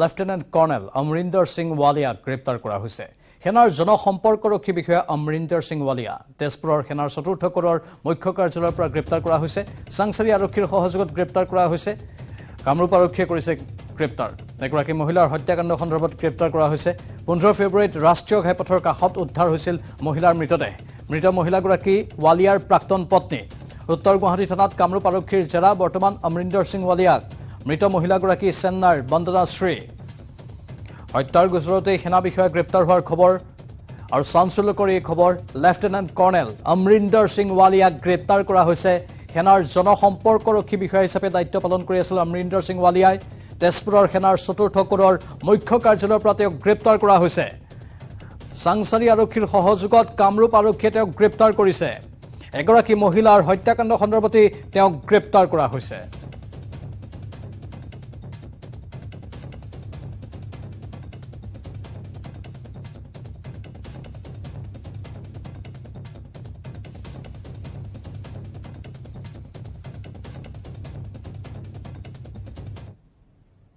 Lieutenant colonel Amarinder Singh ৱালিয়াক গ্ৰেপ্তাৰ কৰা হৈছে। সেনাৰ জনসম্পৰ্কৰক্ষী বিষয়া অমৰিন্দৰ সিং ৱালিয়া তেজপুৰৰ সেনাৰ চতুৰ্থ কৰৰ মুখ্য কাৰ্যালয়ৰ পৰা গ্ৰেপ্তাৰ কৰা হৈছে। চাংচাৰী আৰক্ষীৰ সহযোগত গ্ৰেপ্তাৰ কৰা হৈছে। কামৰূপ আৰক্ষীয়ে কৰিছে গ্ৰেপ্তাৰ। এগৰাকী মহিলাৰ হত্যাকাণ্ড সন্দৰ্ভত গ্ৰেপ্তাৰ কৰা হৈছে। পোন্ধৰ ফেব্ৰুৱাৰীত ৰাষ্ট্ৰীয় ঘাইপথৰ কাষত উদ্ধাৰ হৈছিল মহিলাৰ মৃতদেহ। মৃত মহিলাগৰাকী ৱালিয়াৰ প্ৰাক্তন পত্নী। উত্তৰ গুৱাহাটী থানাত কামৰূপ আৰক্ষীৰ জেৰা বৰ্তমান অমৰিন্দৰ সিং ৱালিয়াক মৃত মহিলাগৰাকী চেন্নাইৰ বন্দনাশ্ৰী হত্যাৰ গোচৰতেই সেনা বিষয়া গ্ৰেপ্তাৰ হোৱাৰ খবৰ আৰু চাঞ্চল্যকৰ এই খবৰ লেফটেনেণ্ট কৰ্ণেল অমৰিন্দৰ সিং ৱালিয়াক গ্ৰেপ্তাৰ কৰা হৈছে। সেনাৰ জনসম্পৰ্কৰক্ষী বিষয়া হিচাপে দায়িত্ব পালন কৰি আছিল অমৰিন্দৰ সিং ৱালিয়াই। তেজপুৰৰ সেনাৰ চতুৰ্থ কোৰৰ মুখ্য কাৰ্যালয়ৰ পৰা তেওঁক গ্ৰেপ্তাৰ কৰা হৈছে। চাংচাৰী আৰক্ষীৰ সহযোগত কামৰূপ আৰক্ষীয়ে তেওঁক গ্ৰেপ্তাৰ কৰিছে। এগৰাকী মহিলাৰ হত্যাকাণ্ড সন্দৰ্ভতেই তেওঁক গ্ৰেপ্তাৰ কৰা হৈছে।